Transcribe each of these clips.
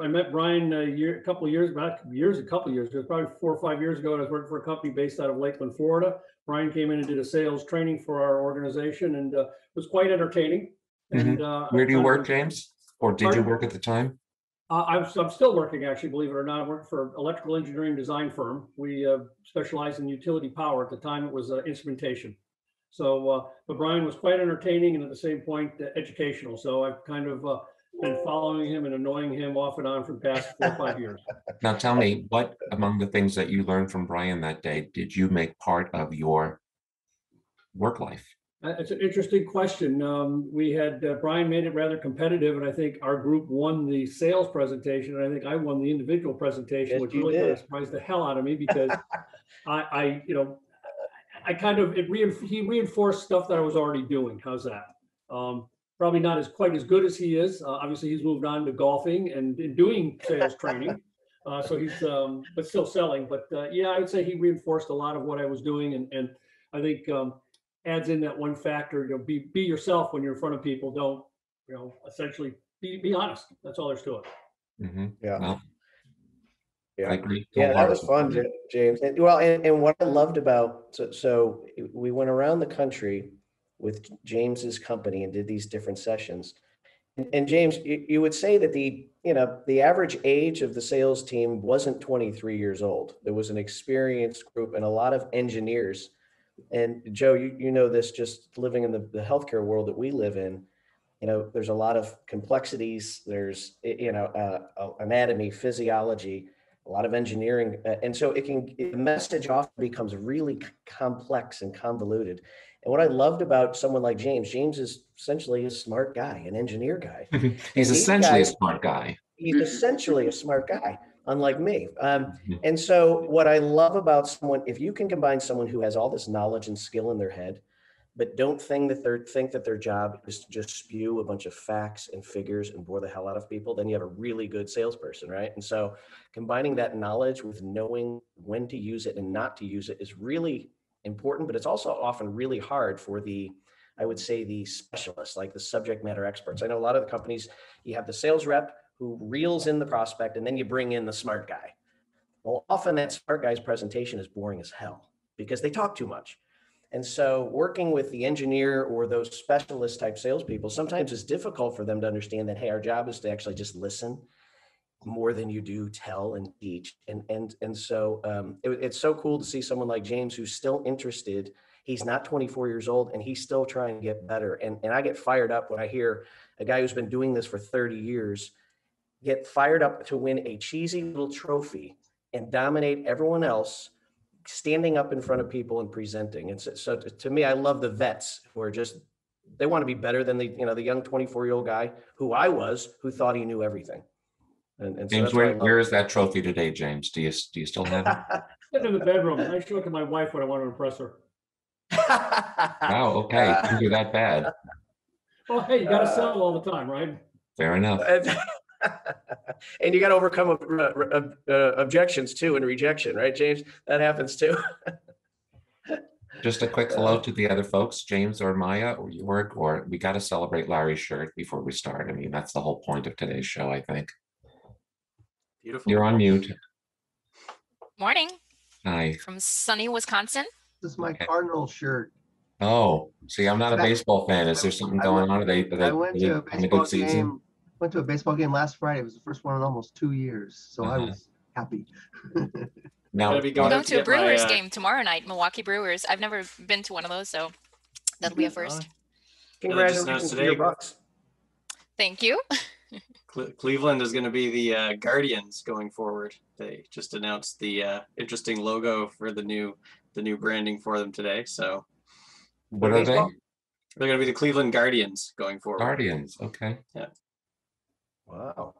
I met Brian a year, a couple of years back, years, a couple of years, ago, probably four or five years ago. and I was working for a company based out of Lakeland, Florida. Brian came in and did a sales training for our organization and uh, was quite entertaining. And uh, Where do you work, of- James? Or did you work at the time? Uh, I'm, I'm still working, actually, believe it or not. I work for electrical engineering design firm. We uh, specialize in utility power. At the time, it was uh, instrumentation. So, uh, but Brian was quite entertaining and at the same point uh, educational. So I've kind of uh, been following him and annoying him off and on for the past four or five years. Now tell me, what among the things that you learned from Brian that day did you make part of your work life? Uh, It's an interesting question. Um, we had, uh, Brian made it rather competitive and I think our group won the sales presentation and I think I won the individual presentation, Yes, which you really kind of did. surprised the hell out of me because I, I, you know, I kind of, it reinf- he reinforced stuff that I was already doing. How's that? Um, probably not as quite as good as he is. Uh, obviously he's moved on to golfing and and doing sales training. Uh, so he's, um, but still selling. But, uh, yeah, I would say he reinforced a lot of what I was doing and, and I think, um, adds in that one factor, you know, be, be yourself when you're in front of people. Don't, you know, essentially be, be honest. That's all there's to it. Mhm, Yeah. Well, I Yeah. agree. Yeah, that was fun, James. And well, and, and what I loved about, so, so we went around the country with James's company and did these different sessions. And, and James, you, you would say that the, you know, the average age of the sales team wasn't 23 years old. There was an experienced group and a lot of engineers. And Joe, you, you know this just living in the, the healthcare world that we live in. You know, there's a lot of complexities. There's, you know, uh, uh, anatomy, physiology, a lot of engineering. uh, And so it can, the message often becomes really complex and convoluted. And what I loved about someone like James, James is essentially a smart guy, an engineer guy. He's essentially a smart guy. He's essentially a smart guy, unlike me. Um, Mhm. and so what I love about someone, if you can combine someone who has all this knowledge and skill in their head, but don't think that their think that their job is to just spew a bunch of facts and figures and bore the hell out of people, then you have a really good salesperson, right? And so combining that knowledge with knowing when to use it and not to use it is really important, but it's also often really hard for the I would say the specialists, like the subject matter experts. I know a lot of the companies, you have the sales rep who reels in the prospect and then you bring in the smart guy. Well, often that smart guy's presentation is boring as hell because they talk too much. And so working with the engineer or those specialist type salespeople, sometimes it's difficult for them to understand that, hey, our job is to actually just listen more than you do tell and teach. And, and, and so um, it- it's so cool to see someone like James who's still interested. He's not 24 years old and he's still trying to get better. And, and I get fired up when I hear a guy who's been doing this for 30 years get fired up to win a cheesy little trophy and dominate everyone else standing up in front of people and presenting. And so, so to, to me, I love the vets who are just, they want to be better than the, you know, the young 24 year old guy who I was, who thought he knew everything. And, and James, that's what I where, where is that trophy today, James? Do you, do you still have it? Sitting in the bedroom. I show it to my wife when I want to impress her. Wow, oh, okay, it couldn't that bad. Oh, hey, you got to uh, sell all the time, right? Fair enough. and you got to overcome uh, uh, uh, objections too and rejection, right, James? That happens too. Just a quick hello to the other folks, James or Maya or Jorg, or we got to celebrate Larry's shirt before we start. I mean, that's the whole point of today's show, I think. Beautiful. You're on mute. Morning Hi. from sunny Wisconsin. This is my Okay. Cardinal shirt. Oh, see, I'm not a baseball fan. Is there something going on? Are they, are they I went to a having a baseball good season? game. Went to a baseball game last Friday. It was the first one in almost two years, so I Uh-huh. was happy. Now, Gotta be I'm going going to to a get my, Brewers uh, game tomorrow night, Milwaukee Brewers. I've never been to one of those, so that'll be a first. Congratulations announced to your Bucks. Thank you. Cle- Cleveland is going to be the uh, Guardians going forward. They just announced the uh, interesting logo for the new the new branding for them today. So what are they? baseball? they're going to be the Cleveland Guardians going forward. Guardians, okay. Wow.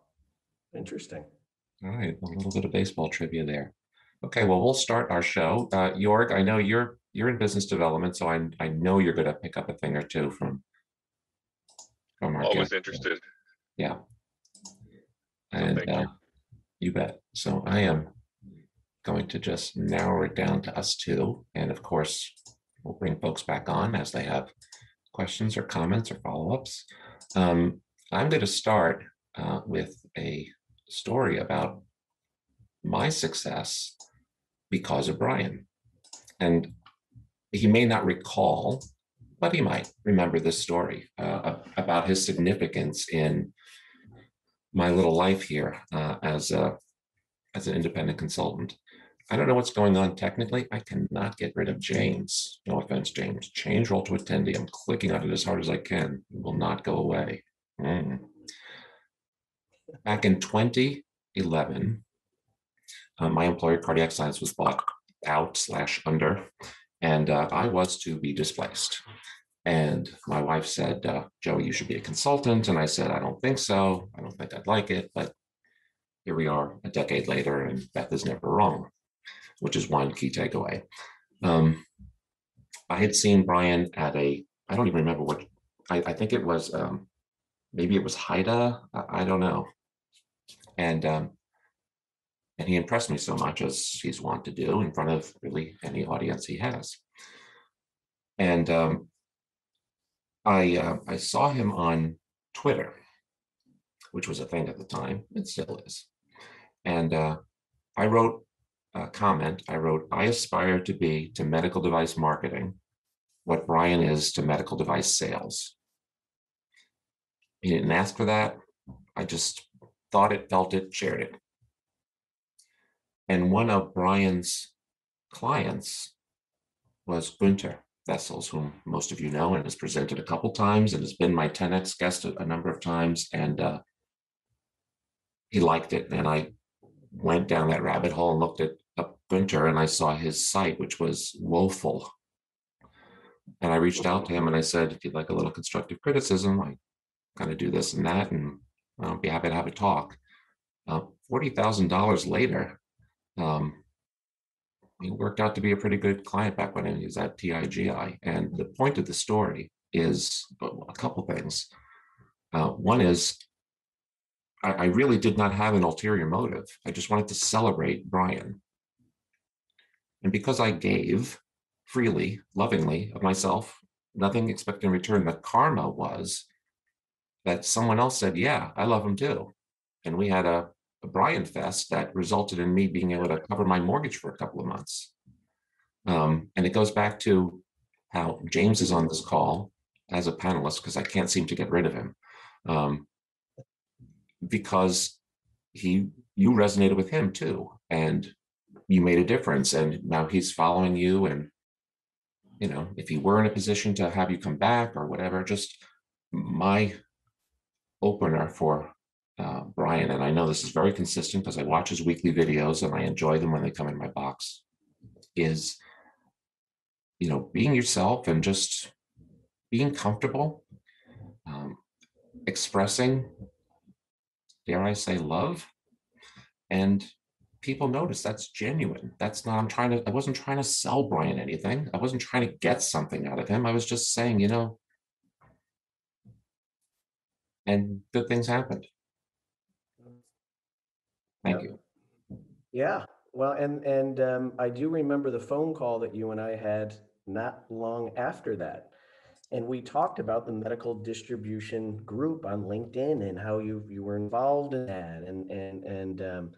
Interesting. All right, a little bit of baseball trivia there. Okay, well, we'll start our show. Uh, Jorg, I know you're, you're in business development, so I, I know you're gonna pick up a thing or two from. From our Always guest. interested. Yeah. And, thank you. uh, you bet. So I am going to just narrow it down to us two. And of course, we'll bring folks back on as they have questions or comments or follow-ups. Um, I'm going to start uh, with a story about my success because of Brian. And he may not recall, but he might remember this story uh, about his significance in my little life here uh, as a as an independent consultant. I don't know what's going on technically. I cannot get rid of James. No offense, James. Change role to attendee. I'm clicking on it as hard as I can. It will not go away. Mm. Back in 2011, uh, my employer, Cardiac Science, was bought out slash under, and uh, I was to be displaced. And my wife said, uh, Joey, you should be a consultant. And I said, I don't think so. I don't think I'd like it. But here we are a decade later, and Beth is never wrong, which is one key takeaway. Um, I had seen Brian at a, I don't even remember what, I, I think it was, um, maybe it was HIDA, I, I don't know. And um, and he impressed me so much as he's wont to do in front of really any audience he has. And um, I uh, I saw him on Twitter, which was a thing at the time. It still is. And uh, I wrote a comment. I wrote, "I aspire to be to medical device marketing what Brian is to medical device sales." He didn't ask for that. I just thought it, felt it, shared it. And one of Brian's clients was Gunter Wessels, whom most of you know and has presented a couple times and has been my 10x guest a, number of times. And uh, he liked it. And I went down that rabbit hole and looked at up Gunter and I saw his site, which was woeful. And I reached out to him and I said, if you'd like a little constructive criticism, I kind of do this and that, and I'll be happy to have a talk. Uh, $40,000 later, um, he worked out to be a pretty good client back when he was at TIGI. And the point of the story is a couple things. Uh, one is I, I, really did not have an ulterior motive. I just wanted to celebrate Brian. And because I gave freely, lovingly of myself, nothing expecting in return, the karma was that someone else said, Yeah, I love him too. And we had a a Brian Fest that resulted in me being able to cover my mortgage for a couple of months. Um, and it goes back to how James is on this call as a panelist because I can't seem to get rid of him. Um, because he you resonated with him too and you made a difference and now he's following you and you know if he were in a position to have you come back or whatever just my opener for uh, Brian, and I know this is very consistent because I watch his weekly videos and I enjoy them when they come in my box, is, you know, being yourself and just being comfortable, um, expressing, dare I say, love, and people notice that's genuine. That's not, I'm trying to, I wasn't trying to sell Brian anything. I wasn't trying to get something out of him. I was just saying, you know, and good things happened. Thank you. Yeah, well, and, and um, I do remember the phone call that you and I had not long after that. And we talked about the medical distribution group on LinkedIn and how you, you were involved in that and, and, and, um,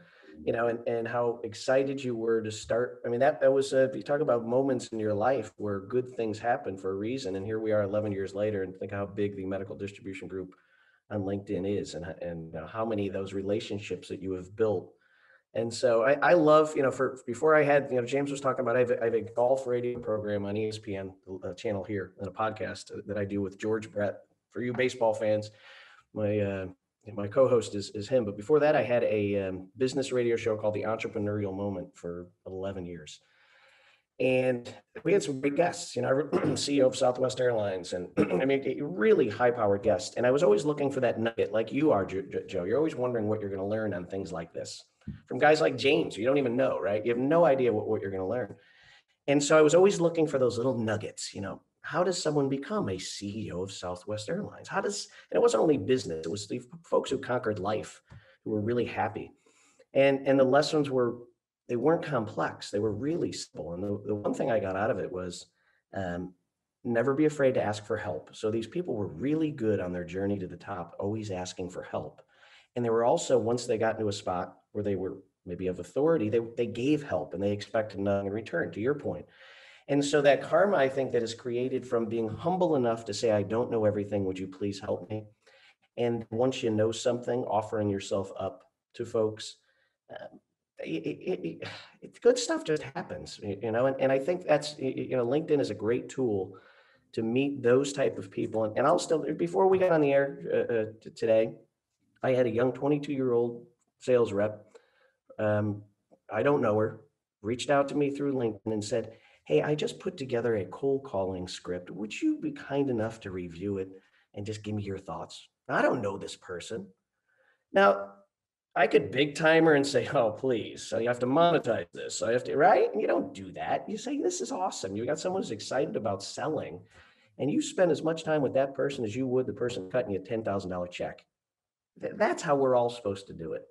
you know, and, and how excited you were to start. I mean, that, that was, uh, if you talk about moments in your life where good things happen for a reason. And here we are 11 years later and think how big the medical distribution group on LinkedIn is and, and how many of those relationships that you have built. And so I, I love, you know, for before I had, you know, James was talking about, I have, a, I have a golf radio program on ESPN a channel here and a podcast that I do with George Brett. For you baseball fans, my uh, my co-host is, is him. But before that, I had a um, business radio show called The Entrepreneurial Moment for 11 years and we had some great guests. You know, CEO of Southwest Airlines, and I mean, really high-powered guest. And I was always looking for that nugget, like you are, Joe. You're always wondering what you're going to learn on things like this from guys like James. You don't even know, right? You have no idea what, what you're going to learn. And so I was always looking for those little nuggets. You know, how does someone become a CEO of Southwest Airlines? How does and it wasn't only business; it was the folks who conquered life, who were really happy. And and the lessons were they weren't complex. They were really simple. And the, the one thing I got out of it was um, never be afraid to ask for help. So these people were really good on their journey to the top, always asking for help. And they were also, once they got into a spot where they were maybe of authority, they, they gave help and they expected nothing in return, to your point. And so that karma, I think, that is created from being humble enough to say, I don't know everything. Would you please help me? And once you know something, offering yourself up to folks. um, it, it, it, good stuff just happens, you know, and, and I think that's, you know, LinkedIn is a great tool to meet those type of people. And, and I'll still, before we got on the air uh, uh, today, I had a young 22 year old sales rep. Um, I don't know her, reached out to me through LinkedIn and said, Hey, I just put together a cold calling script. Would you be kind enough to review it and just give me your thoughts? I don't know this person. Now, I could big timer and say, oh, please, so you have to monetize this. So I have to, right? And you don't do that. You say, this is awesome. You got someone who's excited about selling and you spend as much time with that person as you would the person cutting you a $10,000 check. That's how we're all supposed to do it,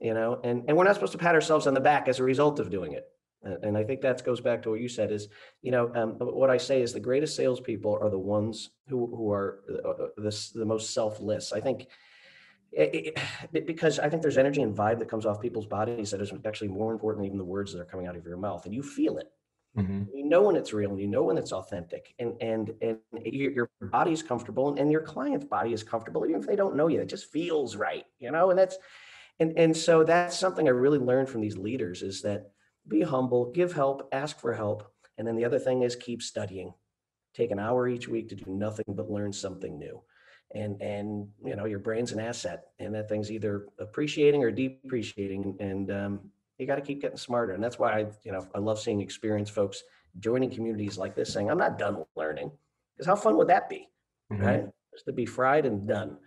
you know, and, and we're not supposed to pat ourselves on the back as a result of doing it. And I think that goes back to what you said is, you know, um, what I say is the greatest salespeople are the ones who, who are uh, uh, this, the most selfless. I think it- because I think there's energy and vibe that comes off people's bodies that is actually more important than even the words that are coming out of your mouth, and you feel it. Mhm. You know when it's real, and you know when it's authentic, and and and your, your is comfortable, and your client's body is comfortable, even if they don't know you. It just feels right, you know. And that's and and so that's something I really learned from these leaders is that be humble, give help, ask for help, and then the other thing is keep studying. Take an hour each week to do nothing but learn something new and and you know your brain's an asset and that thing's either appreciating or depreciating and um, you got to keep getting smarter and that's why i you know i love seeing experienced folks joining communities like this saying i'm not done learning because how fun would that be Mhm. right? Just to be fried and done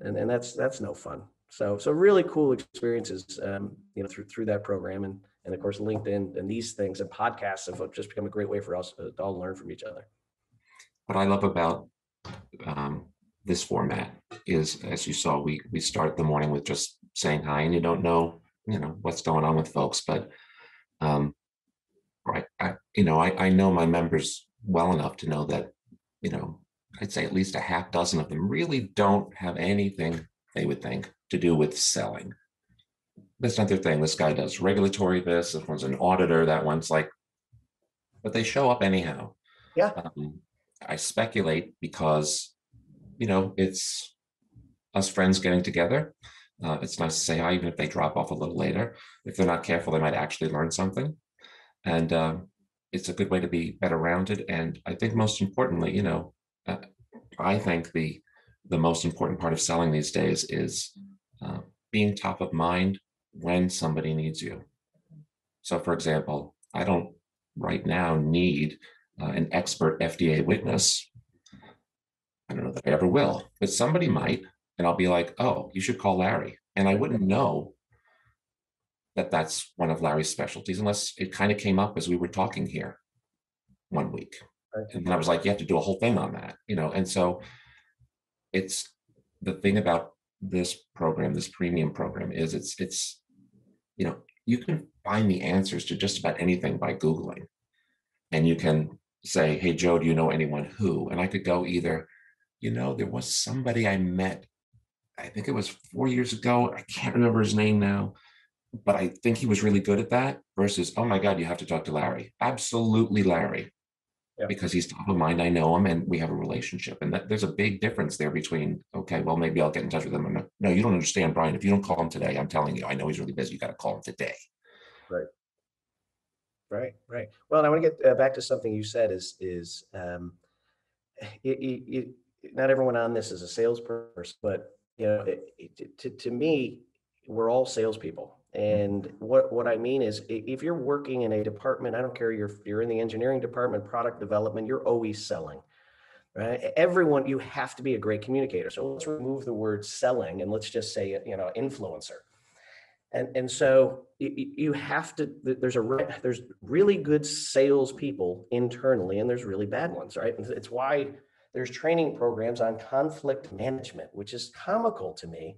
and and that's that's no fun. So so really cool experiences um, you know through through that program and and of course linkedin and these things and podcasts have just become a great way for us to all learn from each other. What I love about um, this format is, as you saw, we we start the morning with just saying hi, and you don't know, you know, what's going on with folks, but um, right, I, you know, I I know my members well enough to know that, you know, I'd say at least a half dozen of them really don't have anything they would think to do with selling. That's not their thing. This guy does regulatory this, this one's an auditor, that one's like, but they show up anyhow. Yeah. Um, I speculate because, you know, it's us friends getting together. Uh, it's nice to say hi, even if they drop off a little later. If they're not careful, they might actually learn something. And um, it's a good way to be better rounded. And I think most importantly, you know, uh, I think the the most important part of selling these days is uh, being top of mind when somebody needs you. So, for example, I don't right now need uh, an expert FDA witness. I don't know that I ever will, but somebody might, and I'll be like, "Oh, you should call Larry," and I wouldn't know that that's one of Larry's specialties unless it kind of came up as we were talking here one week, Right. and then I was like, "You have to do a whole thing on that," you know, and so it's the thing about this program, this premium program, is it's it's you know you can find the answers to just about anything by googling. And you can say hey joe do you know anyone who? And i could go either you know there was somebody i met i think it was four years ago i can't remember his name now but i think he was really good at that versus oh my god you have to talk to larry absolutely larry Yeah. because he's top of mind i know him and we have a relationship and that, there's a big difference there between okay well maybe i'll get in touch with him and no you don't understand brian if you don't call him today i'm telling you i know he's really busy you got to call him today Right, right. Right. Well, and I want to get uh, back to something you said is, is, um, it, it, it- not everyone on this is a salesperson, but, you know, it, it, to, to me, we're all salespeople. And what, what I mean is, if you're working in a department, I don't care, you're, you're in the engineering department, product development, you're always selling. Right? Everyone, you have to be a great communicator. So let's remove the word selling and let's just say, you know, influencer. And, and so you, you have to, there's a, there's really good salespeople internally and there's really bad ones, right? It's why there's training programs on conflict management, which is comical to me.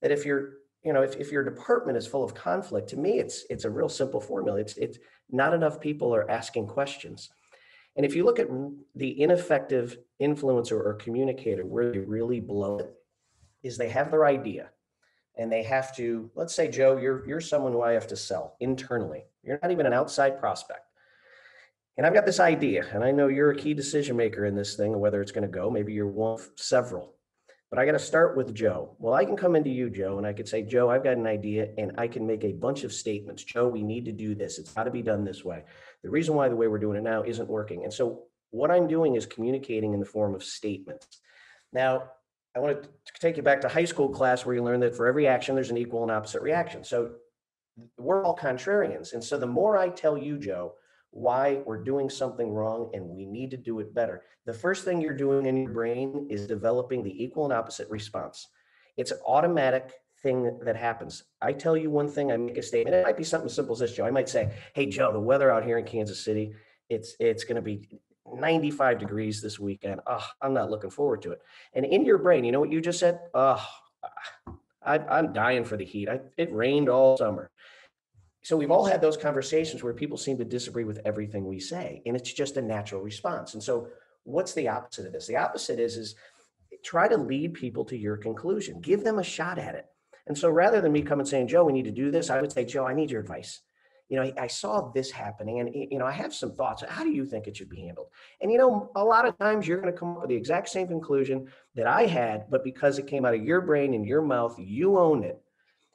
That if you're, you know, if, if your department is full of conflict, to me, it's, it's a real simple formula. It's, it's not enough people are asking questions. And if you look at the ineffective influencer or communicator, where they really blow it, is they have their idea and they have to, let's say, Joe, you're, you're someone who I have to sell internally. You're not even an outside prospect. And I've got this idea, and I know you're a key decision maker in this thing, whether it's going to go, maybe you're one of several. But I got to start with Joe. Well, I can come into you, Joe, and I could say, Joe, I've got an idea, and I can make a bunch of statements. Joe, we need to do this. It's got to be done this way. The reason why the way we're doing it now isn't working. And so what I'm doing is communicating in the form of statements. Now, I want to take you back to high school class where you learned that for every action, there's an equal and opposite reaction. So we're all contrarians. And so the more I tell you, Joe, why we're doing something wrong and we need to do it better, the first thing you're doing in your brain is developing the equal and opposite response. It's an automatic thing that happens. I tell you one thing, I make a statement. It might be something as simple as this, Joe. I might say, "Hey, Joe, the weather out here in Kansas City, it's it's going to be 95 degrees this weekend. Oh, I'm not looking forward to it." And in your brain, you know what you just said? Oh, I, I'm dying for the heat. I, it rained all summer. So we've all had those conversations where people seem to disagree with everything we say, and it's just a natural response. And so, what's the opposite of this? The opposite is is try to lead people to your conclusion. Give them a shot at it. And so, rather than me come and saying, "Joe, we need to do this," I would say, "Joe, I need your advice." You know, I saw this happening, and you know, I have some thoughts. How do you think it should be handled? And you know, a lot of times you're going to come up with the exact same conclusion that I had, but because it came out of your brain and your mouth, you own it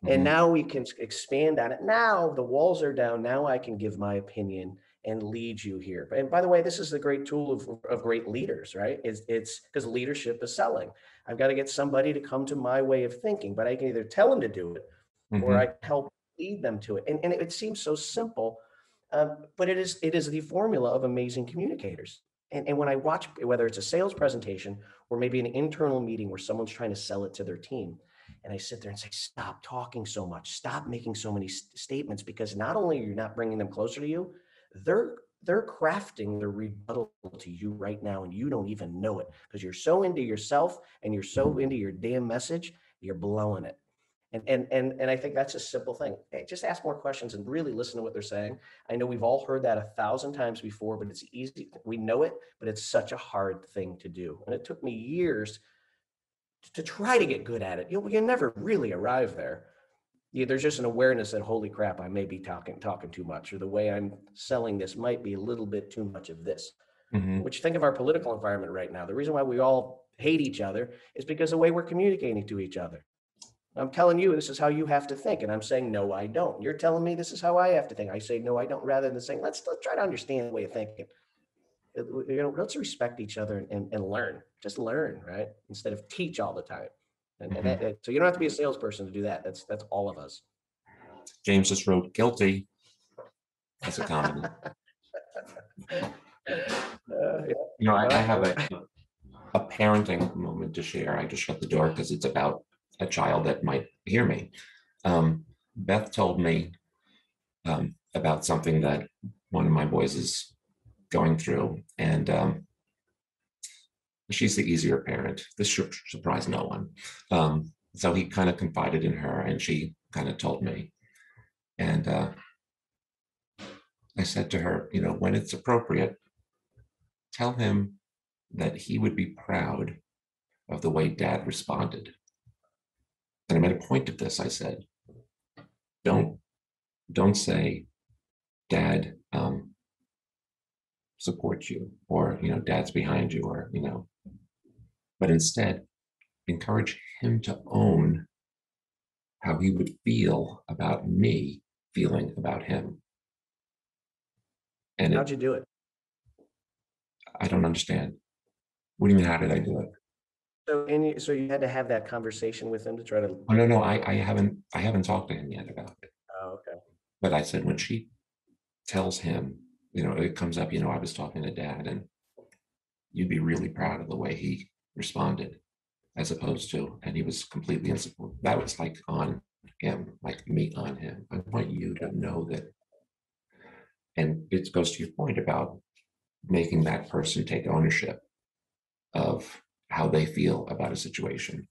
and Mhm. now we can expand on it. Now the walls are down. Now I can give my opinion and lead you here. And by the way, this is the great tool of, of great leaders, right? It's it's because leadership is selling. I've got to get somebody to come to my way of thinking, but I can either tell them to do it or Mhm. I can help lead them to it. And, and it seems so simple, um, but it is it is the formula of amazing communicators. And, and when I watch, whether it's a sales presentation or maybe an internal meeting where someone's trying to sell it to their team, and I sit there and say, stop talking so much, stop making so many s- statements, because not only are you not bringing them closer to you, they're they're crafting their rebuttal to you right now, and you don't even know it because you're so into yourself and you're so into your damn message, you're blowing it. And and and and I think that's a simple thing. Hey, just ask more questions and really listen to what they're saying. I know we've all heard that a thousand times before, but it's easy. We know it, but it's such a hard thing to do. And it took me years to try to get good at it. you'll—you never really arrive there. There's just an awareness that holy crap, I may be talking talking too much, or the way I'm selling this might be a little bit too much of this. Mhm. Which think of our political environment right now. The reason why we all hate each other is because the way we're communicating to each other. I'm telling you, this is how you have to think, and I'm saying no, I don't. You're telling me this is how I have to think. I say no, I don't, rather than saying let's let's try to understand the way of thinking. Uh, You know, let's respect each other and, and learn. Just learn, right? Instead of teach all the time. And, and that, that- so you don't have to be a salesperson to do that. That's that's all of us. James just wrote guilty. That's a comedy. Uh, yeah. You know, I, I have a, a parenting moment to share. I just shut the door because it's about a child that might hear me. Um, Beth told me um, about something that one of my boys is going through, and um, she's the easier parent. This should surprise no one. Um, so he kind of confided in her, and she kind of told me. And uh, I said to her, you know, when it's appropriate, tell him that he would be proud of the way dad responded. And I made a point of this. I said, don't don't say dad um, supports you or you know dad's behind you or you know but instead encourage him to own how he would feel about me feeling about him and How'd you do it? i don't understand what do you mean how did i do it So and you, so you had to have that conversation with him to try to. oh no no i i haven't i haven't talked to him yet about it Oh, okay. but I said when she tells him, you know, it comes up, you know, I was talking to dad and you'd be really proud of the way he responded as opposed to, and he was completely insupportive. That was like on him, like me on him. I want you to know that. And it goes to your point about making that person take ownership of how they feel about a situation.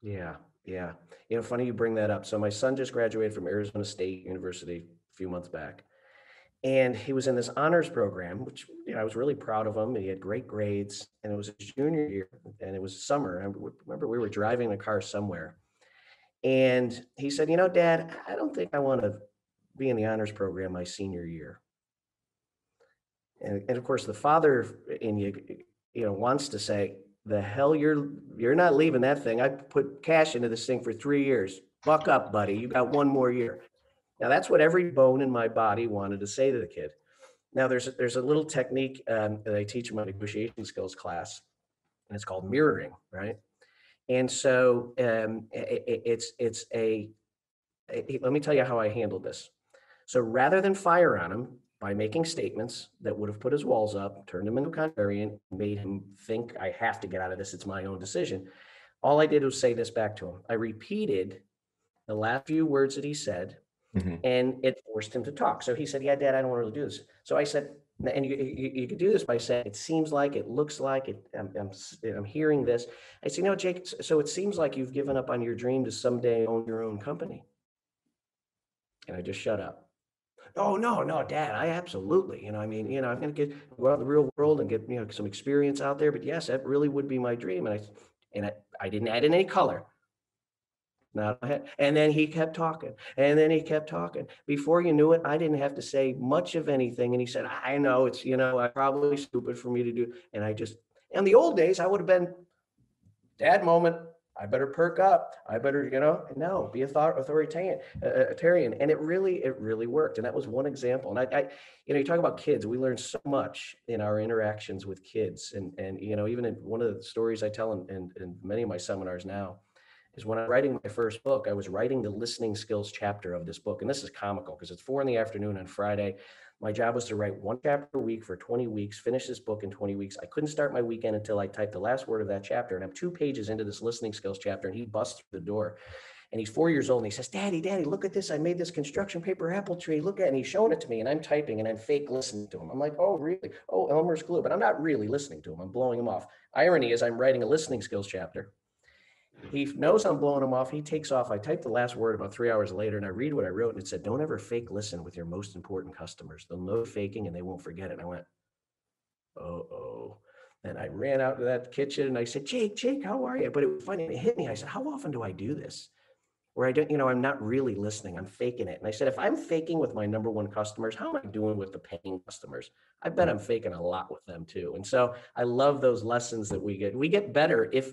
Yeah, yeah. You know, funny you bring that up. So my son just graduated from Arizona State University a few months back. And he was in this honors program, which you know, I was really proud of him. He had great grades, and it was his junior year, and it was summer. I remember we were driving in a car somewhere, And he said, you know, dad, I don't think I want to be in the honors program my senior year. And, and of course, the father in you, you know, wants to say, the hell you're you're not leaving that thing. I put cash into this thing for three years. Buck up, buddy. You got one more year. Now that's what every bone in my body wanted to say to the kid. Now there's a, there's a little technique um, that I teach in my negotiation skills class, and it's called mirroring, right? And so um, i- i- it's it's a i- let me tell you how I handled this. So rather than fire on him by making statements that would have put his walls up, turned him into a contrarian, made him think I have to get out of this, it's my own decision. All I did was say this back to him. I repeated the last few words that he said, Mhm. and it forced him to talk. So he said, "Yeah, Dad, I don't want to really do this." So I said, and you, you, you could do this by saying, "It seems like, it looks like, it. I'm, I'm, I'm hearing this." I said, "No, Jake. So it seems like you've given up on your dream to someday own your own company." And I just shut up. Oh no, no, Dad, I absolutely, you know, I mean, you know, I'm gonna get go out in the real world and get you know some experience out there. But yes, that really would be my dream. And I and I, I didn't add in any color. Not. And then he kept talking. And then he kept talking. Before you knew it, I didn't have to say much of anything. And he said, I know it's, you know, I probably stupid for me to do. And I just in the old days, I would have been dad moment. I better perk up. I better, you know, no, be author- authoritarian, uh, authoritarian. And it really, it really worked. And that was one example. And I, I, you know, you talk about kids, we learn so much in our interactions with kids. And, and, you know, even in one of the stories I tell in, in, in many of my seminars now is when I'm writing my first book, I was writing the listening skills chapter of this book. And this is comical because it's four in the afternoon on Friday. My job was to write one chapter a week for 20 weeks, finish this book in 20 weeks. I couldn't start my weekend until I typed the last word of that chapter. And I'm two pages into this listening skills chapter, and he busts through the door. And he's four years old and he says, Daddy, Daddy, look at this. I made this construction paper apple tree. Look at it. And he's showing it to me. And I'm typing and I'm fake listening to him. I'm like, oh, really? Oh, Elmer's glue. But I'm not really listening to him. I'm blowing him off. Irony is I'm writing a listening skills chapter. He knows I'm blowing him off. He takes off. I type the last word about three hours later and I read what I wrote and it said, Don't ever fake listen with your most important customers. They'll know faking and they won't forget it. And I went, Oh, oh. And I ran out to that kitchen and I said, Jake, Jake, how are you? But it was funny. It hit me. I said, How often do I do this? Where I don't, you know, I'm not really listening. I'm faking it. And I said, if I'm faking with my number one customers, how am I doing with the paying customers? I bet I'm faking a lot with them too. And so I love those lessons that we get. We get better if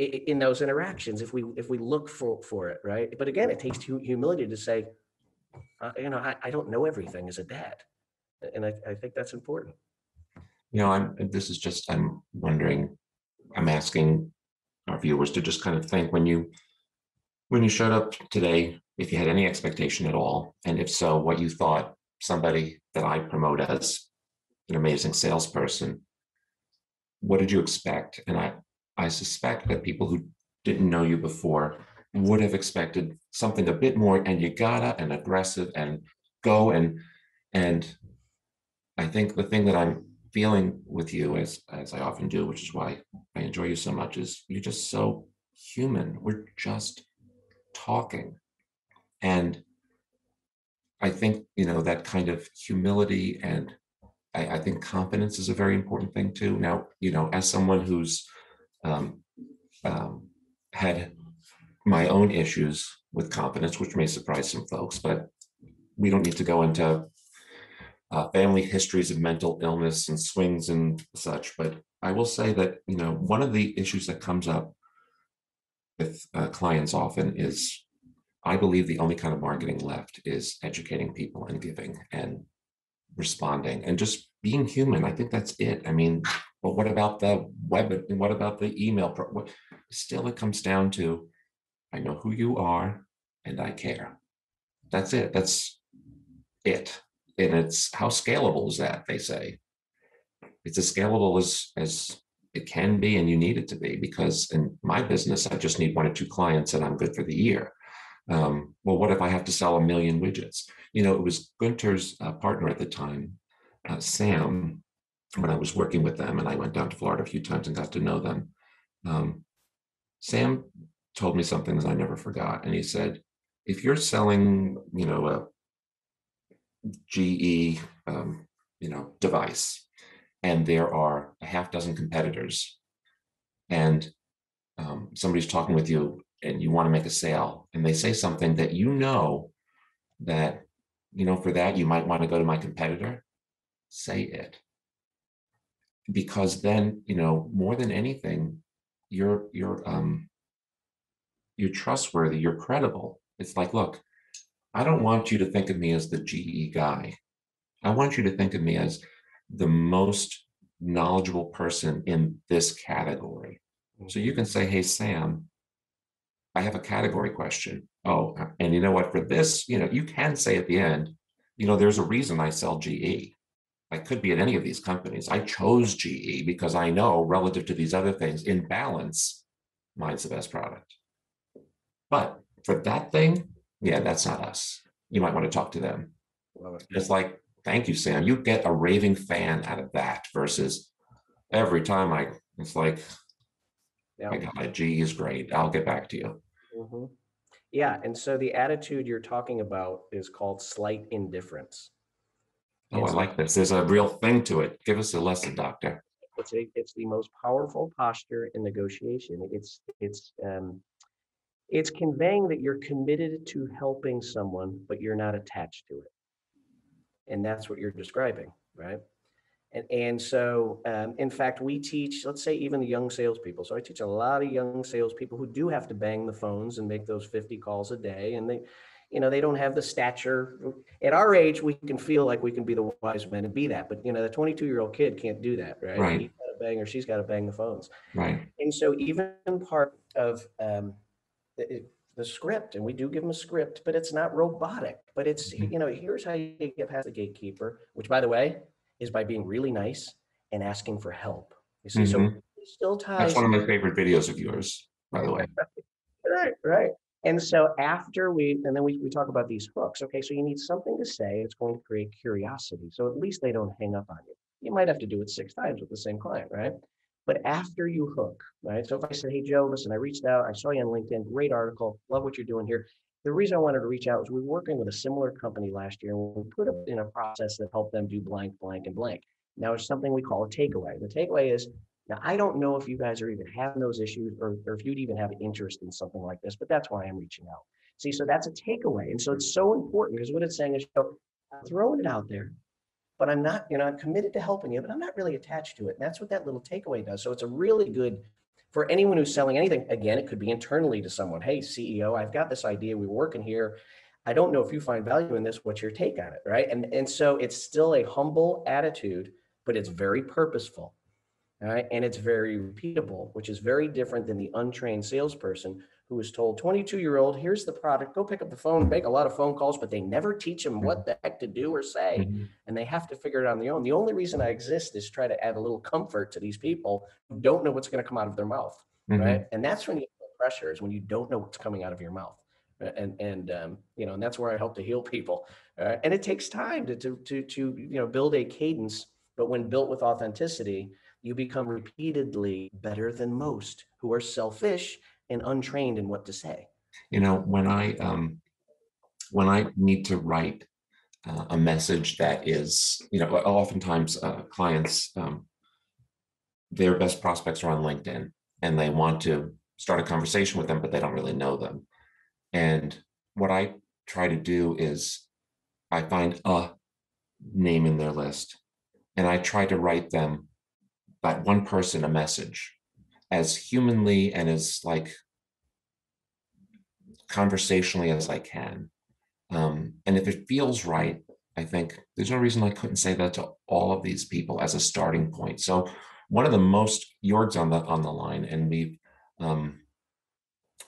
in those interactions if we if we look for for it right? But again it takes humility to say uh, you know I, I don't know everything as a dad. And I, I think that's important. You know, I'm, this is just, I'm wondering, I'm asking our viewers to just kind of think when you, when you showed up today, if you had any expectation at all, and if so, what you thought somebody that I promote as an amazing salesperson, what did you expect? And I, I suspect that people who didn't know you before would have expected something a bit more and you gotta and aggressive and go and, and I think the thing that I'm feeling with you as as I often do, which is why I enjoy you so much, is you're just so human. We're just talking. And I think, you know, that kind of humility and I, I think confidence is a very important thing too. Now, you know, as someone who's um, um, had my own issues with confidence, which may surprise some folks, but we don't need to go into uh, family histories of mental illness and swings and such. But I will say that, you know, one of the issues that comes up with uh, clients often is I believe the only kind of marketing left is educating people and giving and responding and just being human. I think that's it. I mean, but what about the web and what about the email? Pro- what, still, it comes down to I know who you are and I care. That's it. That's it and it's how scalable is that they say it's as scalable as as it can be and you need it to be because in my business i just need one or two clients and i'm good for the year um, well what if i have to sell a million widgets you know it was gunter's uh, partner at the time uh, sam when i was working with them and i went down to florida a few times and got to know them um, sam told me something that i never forgot and he said if you're selling you know a GE, um, you know, device, and there are a half dozen competitors, and um, somebody's talking with you and you want to make a sale and they say something that you know that, you know, for that, you might want to go to my competitor, say it. Because then, you know, more than anything, you're, you're, um, you're trustworthy, you're credible. It's like, look, I don't want you to think of me as the GE guy. I want you to think of me as the most knowledgeable person in this category. So you can say, hey, Sam, I have a category question. Oh, and you know what? For this, you know, you can say at the end, you know, there's a reason I sell GE. I could be at any of these companies. I chose GE because I know relative to these other things, in balance, mine's the best product. But for that thing, yeah, that's not us. You might want to talk to them. It. It's like, thank you, Sam. You get a raving fan out of that versus every time I, it's like, Yeah. my God, G is great. I'll get back to you. Mhm. Yeah, and so the attitude you're talking about is called slight indifference. Oh, I like this. There's a real thing to it. Give us a lesson, doctor. It's a, it's the most powerful posture in negotiation. It's, it's, um, it's conveying that you're committed to helping someone, but you're not attached to it. And that's what you're describing, right? And, and so, um, in fact, we teach, let's say even the young salespeople. So I teach a lot of young salespeople who do have to bang the phones and make those 50 calls a day. And they, you know, they don't have the stature. At our age, we can feel like we can be the wise men and be that. But, you know, the 22 year old kid can't do that, right? Right. He's got to bang or she's got to bang the phones. Right. And so even part of um, the, the script, and we do give them a script, but it's not robotic. But it's, Mhm. you know, here's how you get past the gatekeeper, which by the way, is by being really nice and asking for help. You see, so Mhm. it still ties. That's one of my favorite videos of yours, by the way. Right, right. And so after we, and then we, we talk about these hooks. Okay, so you need something to say It's going to create curiosity. So at least they don't hang up on you. You might have to do it six times with the same client, right? But after you hook, right? So if I said, hey, Joe, listen, I reached out, I saw you on LinkedIn, great article, love what you're doing here. The reason I wanted to reach out is we were working with a similar company last year and we put in a process that helped them do blank, blank, and blank. Now it's something we call a takeaway. The takeaway is now, I don't know if you guys are even having those issues or, or if you'd even have interest in something like this, but that's why I'm reaching out. See, so that's a takeaway. And so it's so important because what it's saying is, you know, I'm throwing it out there, but I'm not, you know, I'm committed to helping you, but I'm not really attached to it. And that's what that little takeaway does. So it's a really good for anyone who's selling anything. Again, it could be internally to someone. Hey, CEO, I've got this idea. We're working here. I don't know if you find value in this. What's your take on it? Right. And, and so it's still a humble attitude, but it's very purposeful. Right. And it's very repeatable, which is very different than the untrained salesperson who is told 22 year old, here's the product, go pick up the phone, make a lot of phone calls, but they never teach them what the heck to do or say. Mhm. And they have to figure it out on their own. The only reason I exist is try to add a little comfort to these people who don't know what's going to come out of their mouth. Mhm. Right. And that's when you feel pressure is when you don't know what's coming out of your mouth. And, and, um, you know, and that's where I help to heal people. Uh, and it takes time to, to, to, to, you know, build a cadence, but when built with authenticity, you become repeatedly better than most who are selfish and untrained in what to say. You know, when I um, when I need to write uh, a message that is, you know, oftentimes uh, clients, um, their best prospects are on LinkedIn and they want to start a conversation with them, but they don't really know them. And what I try to do is I find a name in their list and I try to write them, that one person, a message as humanly and as like conversationally as I can. Um, and if it feels right, I think there's no reason I couldn't say that to all of these people as a starting point. So one of the most Jorg's on the on the line, and we've um,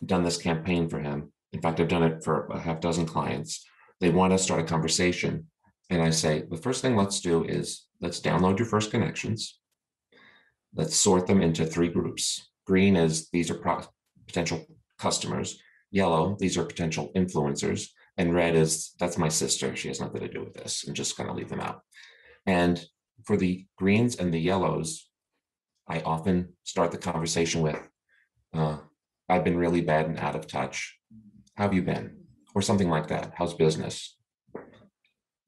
done this campaign for him. In fact, I've done it for a half dozen clients. They want to start a conversation, and I say the first thing let's do is let's download your first connections. Let's sort them into three groups. Green is these are pro- potential customers. Yellow, these are potential influencers. And red is that's my sister. She has nothing to do with this. I'm just going to leave them out. And for the greens and the yellows, I often start the conversation with, uh, I've been really bad and out of touch. How have you been? Or something like that. How's business?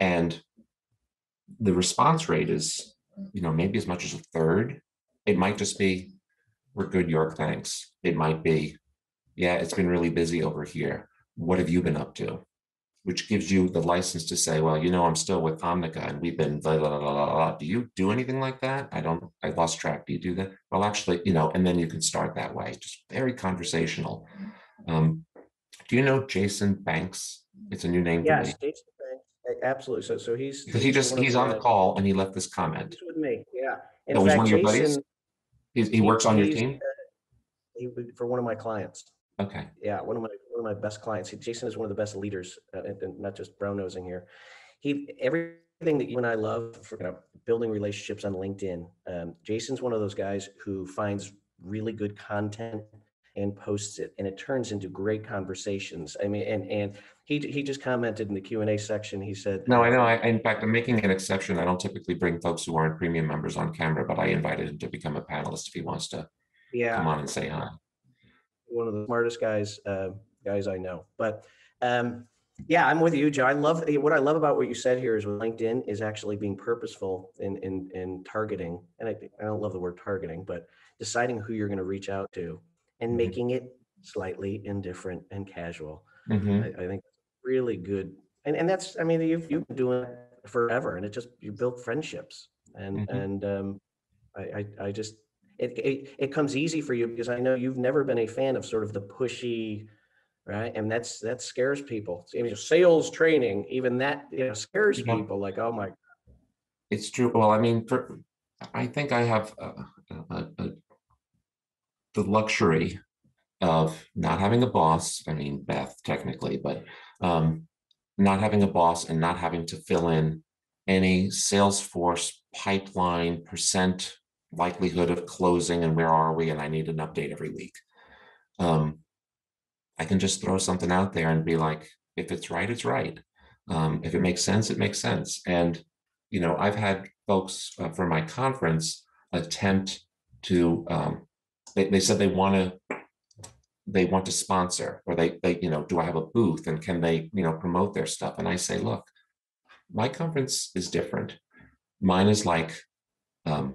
And the response rate is, you know, maybe as much as a third. It might just be, we're good, Jorg, thanks. It might be, yeah, it's been really busy over here. What have you been up to? Which gives you the license to say, well, you know, I'm still with Omnica and we've been blah, blah, blah, blah, blah. Do you do anything like that? I don't, I lost track. Do you do that? Well, actually, you know, and then you can start that way, just very conversational. Um, do you know Jason Banks? It's a new name for Yes, me. Jason Banks, absolutely. So, so he's. He just, he's on the call and he left this comment. He's with me, yeah. In fact, one of your buddies? Jason, He, he works on your he's, team? he would- for one of my clients. Okay, Yeah, one of my, one of my best clients. Jason is one of the best leaders, uh, and, and not just brown nosing here. He, everything that you and I love for you know, building relationships on LinkedIn. Um, Jason's one of those guys who finds really good content and posts it, and it turns into great conversations. I mean, and, and he, he just commented in the Q and A section, he said. no, I know, I, in fact, I'm making an exception. I don't typically bring folks who aren't premium members on camera, but I invited him to become a panelist if he wants to Yeah. come on and say hi. one of the smartest guys uh, guys I know. But um, yeah, I'm with you, Joe. I love what I love about what you said here is LinkedIn is actually being purposeful in in, in targeting. And I, I don't love the word targeting, but deciding who you're going to reach out to and Mhm. making it slightly indifferent and casual. Mhm. I, I think really good. And and that's I mean you've you've been doing it forever, and it just you built friendships and Mhm. and um, I, I I just it, it it comes easy for you because I know you've never been a fan of sort of the pushy, right? And that's that scares people. I mean, sales training, even that you know scares Yeah. people. Like oh my, God. It's true. Well, I mean, for, I think I have a, uh, uh, the luxury of not having a boss. I mean, Beth, technically, but um, not having a boss and not having to fill in any Salesforce pipeline percent likelihood of closing and where are we and I need an update every week. Um, I can just throw something out there and be like, if it's right, it's right. Um, if it makes sense, it makes sense. And you know, I've had folks uh, from my conference attempt to, um, they, they said they want to, they want to sponsor, or they, they, you know, do I have a booth and can they, you know, promote their stuff? And I say, look, my conference is different. Mine is like um,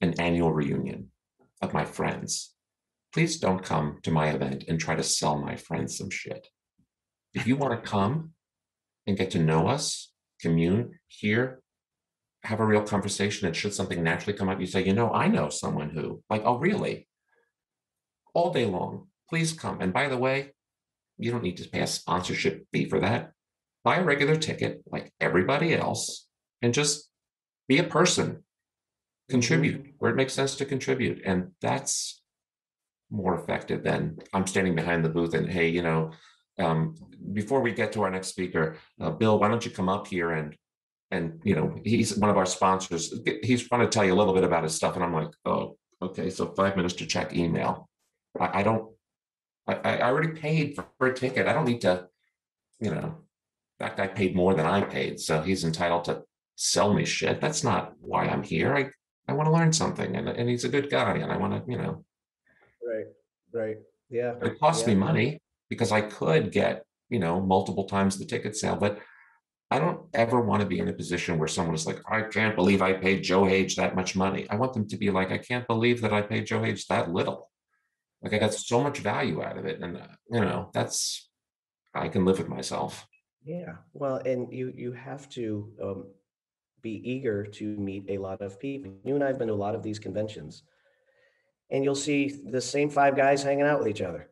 an annual reunion of my friends. Please don't come to my event and try to sell my friends some shit. If you want to come and get to know us, commune, here have a real conversation, and should something naturally come up, you say, you know, I know someone who, like, oh, really? All day long, please come. And by the way, you don't need to pay a sponsorship fee for that. Buy a regular ticket like everybody else and just be a person. Contribute where it makes sense to contribute. And that's more effective than I'm standing behind the booth and, hey, you know, um, before we get to our next speaker, uh, Bill, why don't you come up here and and you know he's one of our sponsors. He's going to tell you a little bit about his stuff, and I'm like, oh, okay. So five minutes to check email. I, I don't. I, I already paid for, for a ticket. I don't need to. You know, that guy paid more than I paid, so he's entitled to sell me shit. That's not why I'm here. I I want to learn something, and and he's a good guy, and I want to you know. right, right, yeah. It costs me money because I could get, you know, multiple times the ticket sale, but I don't ever want to be in a position where someone is like, I can't believe I paid Joe Hage that much money. I want them to be like, I can't believe that I paid Joe Hage that little. Like I got so much value out of it. And, uh, you know, that's, I can live with myself. Yeah, well, and you you have to um, be eager to meet a lot of people. You and I have been to a lot of these conventions, and you'll see the same five guys hanging out with each other.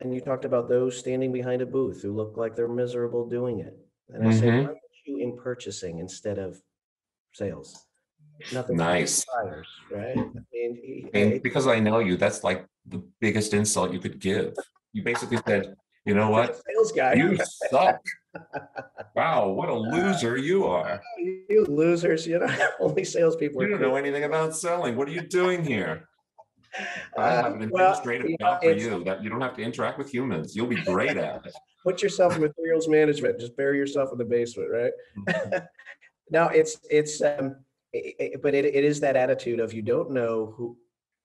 And you talked about those standing behind a booth who look like they're miserable doing it. And I say, Mhm. why aren't you in purchasing instead of sales? Nothing. Nice. Buyers, right? I mean, And because I know you, that's like the biggest insult you could give. You basically said, you know what? Sales guy. You suck. Wow, what a loser you are. You losers, you know, only salespeople. You don't cool. know anything about selling. What are you doing here? I Uh, have an well, administrative know, job for you that you don't have to interact with humans. You'll be great at it. put yourself in materials management just bury yourself in the basement right no it's it's um i- i- but it, it is that attitude of you don't know who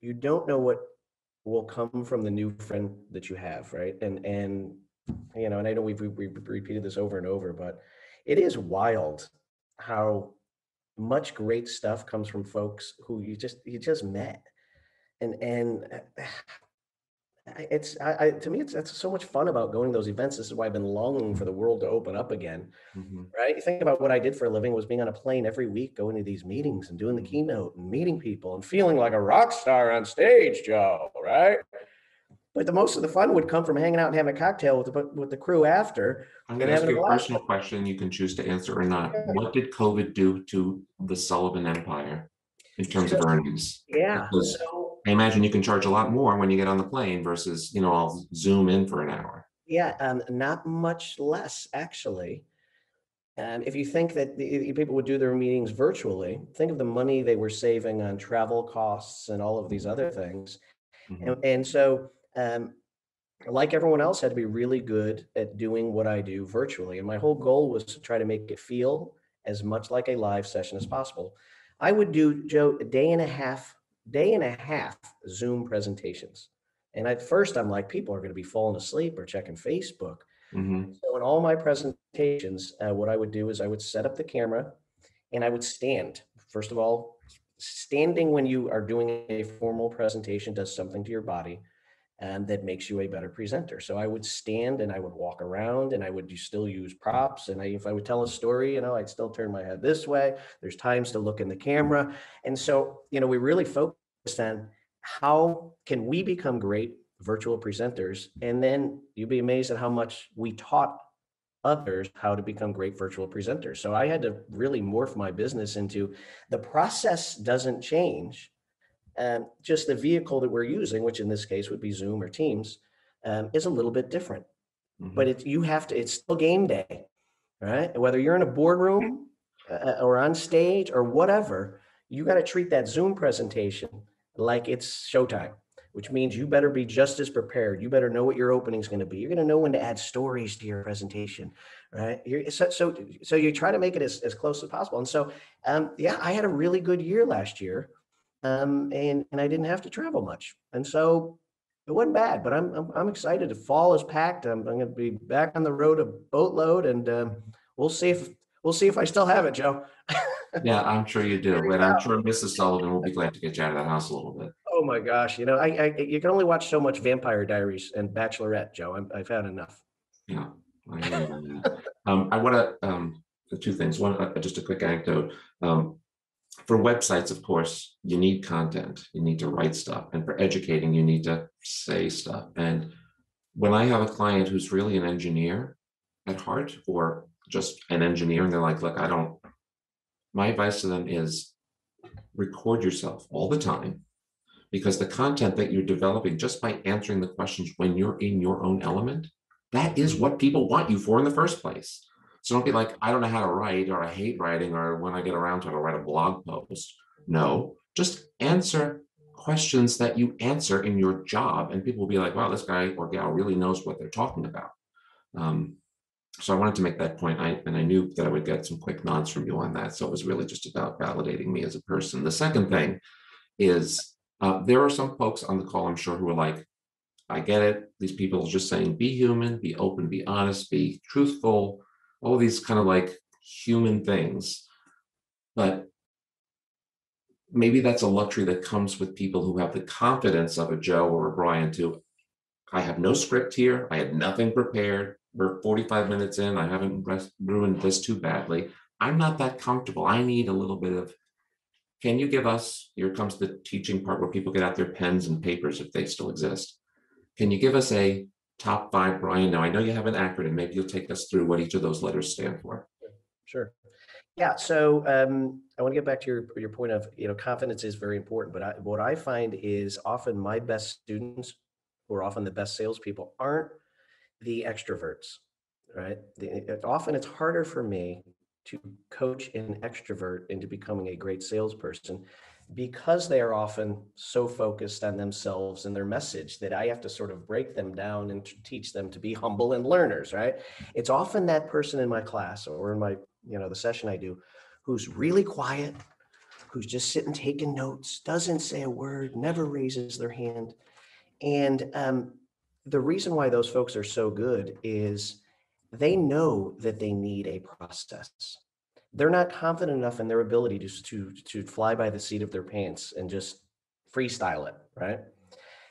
you don't know what will come from the new friend that you have right? And and you know and i know we've, we've repeated this over and over but it is wild how much great stuff comes from folks who you just you just met. And and It's, I, I, to me, it's, that's so much fun about going to those events. This is why I've been longing for the world to open up again, Mhm. right? You think about what I did for a living was being on a plane every week, going to these meetings and doing the keynote and meeting people and feeling like a rock star on stage, Joe, right? But the most of the fun would come from hanging out and having a cocktail with the, with the crew after. I'm gonna ask having a you a personal question. You can choose to answer or not. Yeah. What did COVID do to the Sullivan Empire in terms of earnings? Yeah, Because- so, I imagine you can charge a lot more when you get on the plane versus, you know, I'll zoom in for an hour. yeah, um, not much less, actually. And if you think that the, people would do their meetings virtually, think of the money they were saving on travel costs and all of these other things. Mhm. And, and so, um, like everyone else, had to be really good at doing what I do virtually. And my whole goal was to try to make it feel as much like a live session as possible. I would do, Joe, a day and a half, day and a half Zoom presentations. And at first, I'm like, people are going to be falling asleep or checking Facebook. Mhm. So in all my presentations, uh, what I would do is I would set up the camera and I would stand. First of all, standing when you are doing a formal presentation does something to your body and that makes you a better presenter. So I would stand and I would walk around and I would still use props. And I, if I would tell a story, you know, I'd still turn my head this way. There's times to look in the hmm. camera. And so, you know, we really focused on how can we become great virtual presenters? And then you'd be amazed at how much we taught others how to become great virtual presenters. So I had to really morph my business into the process doesn't change. Um, just the vehicle that we're using, which in this case would be Zoom or Teams, um, is a little bit different. Mhm. But it, you have to, it's still game day, right? Whether you're in a boardroom uh, or on stage or whatever, you got to treat that Zoom presentation like it's showtime, which means you better be just as prepared. You better know what your opening is going to be. You're going to know when to add stories to your presentation, right? You're, so, so, so you try to make it as, as close as possible. And so, um, yeah, I had a really good year last year, um, and and I didn't have to travel much, and so it wasn't bad. But I'm I'm, I'm excited. The fall is packed. I'm, I'm going to be back on the road a boatload, and um, we'll see if we'll see if I still have it, Joe. Yeah, I'm sure you do. And I'm sure Mrs. Sullivan will be glad to get you out of the house a little bit. Oh my gosh, you know, I, I you can only watch so much Vampire Diaries and Bachelorette, Joe. I'm, I've had enough. Yeah. I hear you on that. Um, I want to, um, two things. One, uh, just a quick anecdote. Um, for websites, of course, you need content. You need to write stuff. And for educating, you need to say stuff. And when I have a client who's really an engineer at heart or just an engineer and they're like, look, I don't, my advice to them is record yourself all the time because the content that you're developing just by answering the questions when you're in your own element, that is what people want you for in the first place. So don't be like, I don't know how to write, or I hate writing, or when I get around to it, I'll write a blog post. No, just answer questions that you answer in your job, and people will be like, wow, this guy or gal really knows what they're talking about. Um, so I wanted to make that point, I, and I knew that I would get some quick nods from you on that. So it was really just about validating me as a person. The second thing is uh, there are some folks on the call, I'm sure, who are like, I get it. These people are just saying, be human, be open, be honest, be truthful, all these kind of like human things. But maybe that's a luxury that comes with people who have the confidence of a Joe or a Brian to, I have no script here. I had nothing prepared. We're 45 minutes in. I haven't ruined this too badly. I'm not that comfortable. I need a little bit of, can you give us, here comes the teaching part where people get out their pens and papers if they still exist. Can you give us a top five, Brian? Now, I know you have an acronym. Maybe you'll take us through what each of those letters stand for. Sure. Yeah. So um, I want to get back to your your point of you know confidence is very important, but I, what I find is often my best students, who are often the best salespeople, aren't the extroverts, right? The, often it's harder for me to coach an extrovert into becoming a great salesperson because they are often so focused on themselves and their message that I have to sort of break them down and teach them to be humble and learners, right? It's often that person in my class or in my, you know, the session I do who's really quiet, who's just sitting taking notes, doesn't say a word, never raises their hand. And um, the reason why those folks are so good is they know that they need a process they're not confident enough in their ability to, to, to fly by the seat of their pants and just freestyle it, right?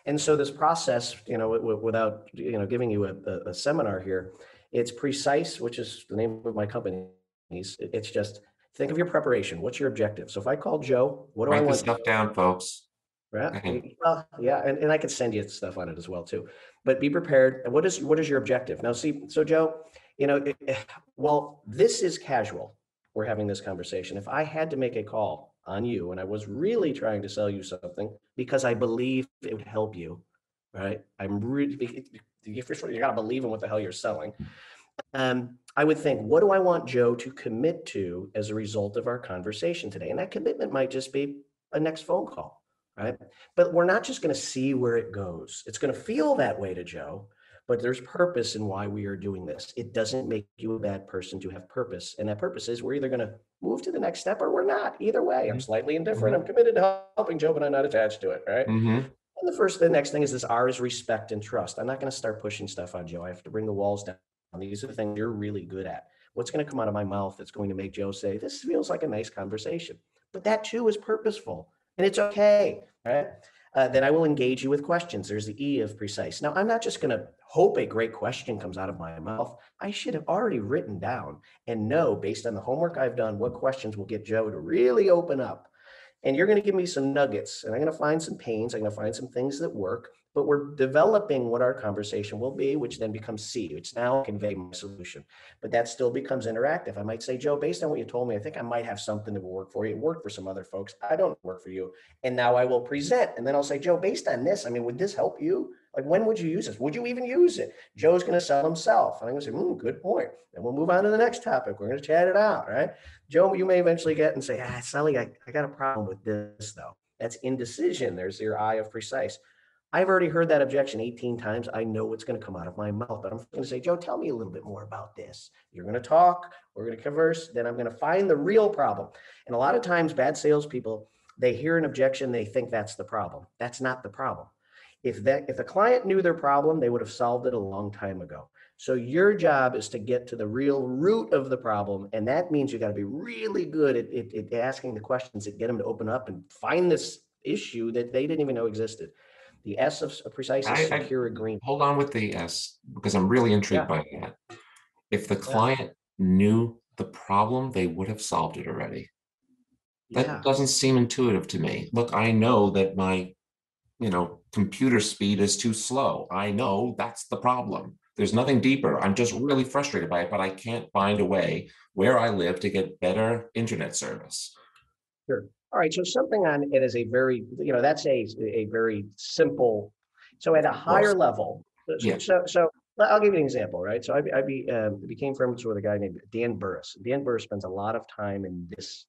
And so this process, you know, wi- without, you know, giving you a, a- seminar here, it's precise, which is the name of my company. It's just, think of your preparation. What's your objective? So if I call Joe, what do I Write want? this stuff down, folks. Right? Well, yeah, and, and I could send you stuff on it as well too. But be prepared. What is what is your objective? Now, see, so Joe, you know, it- well, this is casual. We're having this conversation. If I had to make a call on you and I was really trying to sell you something because I believe it would help you, right? I'm really you gotta believe in what the hell you're selling. Um, I would think, what do I want Joe to commit to as a result of our conversation today? And that commitment might just be a next phone call, right? But we're not just going to see where it goes. It's going to feel that way to Joe, but there's purpose in why we are doing this. It doesn't make you a bad person to have purpose. And that purpose is we're either going to move to the next step or we're not. Either way, I'm slightly indifferent. I'm committed to helping Joe, but I'm not attached to it, right? hmm And the first, the next thing is this R is respect and trust. I'm not going to start pushing stuff on Joe. I have to bring the walls down. These are the things you're really good at. What's going to come out of my mouth that's going to make Joe say, this feels like a nice conversation? But that too is purposeful and it's okay, right? Uh, then I will engage you with questions. There's the E of precise. Now, I'm not just going to hope a great question comes out of my mouth. I should have already written down and know based on the homework I've done what questions will get Joe to really open up. And you're going to give me some nuggets and i'm going to find some pains i'm going to find some things that work but we're developing what our conversation will be which then becomes c which now convey my solution. But that still becomes interactive. I might say joe based on what you told me i think i might have something that will work for you. It worked for some other folks. I don't work for you. And now i will present and then i'll say joe based on this i mean would this help you like when would you use this would you even use it joe's going to sell himself and i'm going to say hmm, good point then we'll move on to the next topic we're going to chat it out right Joe, you may eventually get and say, ah, Sully, I, I got a problem with this though. That's indecision. There's your I of precise. I've already heard that objection 18 times. I know what's going to come out of my mouth, but I'm going to say, Joe, tell me a little bit more about this. You're going to talk, we're going to converse, then I'm going to find the real problem. And a lot of times, bad salespeople, they hear an objection, they think that's the problem. That's not the problem. If that if the client knew their problem, they would have solved it a long time ago. So your job is to get to the real root of the problem, and that means you got to be really good at, at, at asking the questions that get them to open up and find this issue that they didn't even know existed. The S of precise is I- I- secure agreement. Hold on with the S, because I'm really intrigued by that. If the client knew the problem, they would have solved it already. Yeah. That doesn't seem intuitive to me. Look, I know that my, you know, computer speed is too slow. I know that's the problem. There's nothing deeper. I'm just really frustrated by it, but I can't find a way where I live to get better internet service. Sure. All right, so something on it is a very, you know, that's a, a very simple, so at a higher level. so- Yeah. So, so I'll give you an example, right? So I, I be, um, became friends with a guy named Dan Burrus. Dan Burrus spends a lot of time in this,